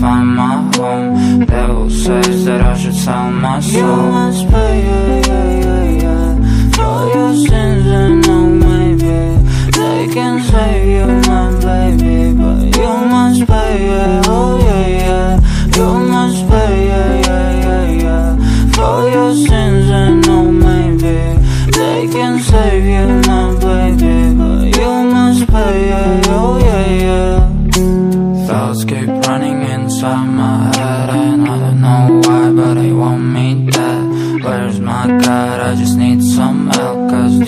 find my home Devil says that I should sell my soul. You must pay, yeah, yeah, yeah, yeah. For your sins and no maybe. They can save you, my baby But you must pay, yeah, oh yeah, yeah. You must pay, yeah, yeah, yeah, yeah. For your sins and no maybe. They can save you, my baby But you must pay, yeah, Thoughts keep running inside my head And I don't know why, but they want me dead Where's my God? I just need some help Cause